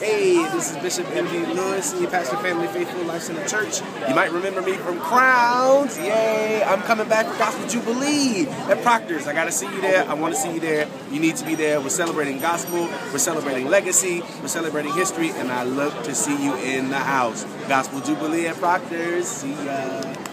Hey, this is Bishop M.D. Lewis, and your Pastor Family Faithful Life Center Church. You might remember me from Crowns. Yay! I'm coming back for Gospel Jubilee at Proctors. I gotta see you there. I want to see you there. You need to be there. We're celebrating gospel. We're celebrating legacy. We're celebrating history, and I look to see you in the house. Gospel Jubilee at Proctors. See ya.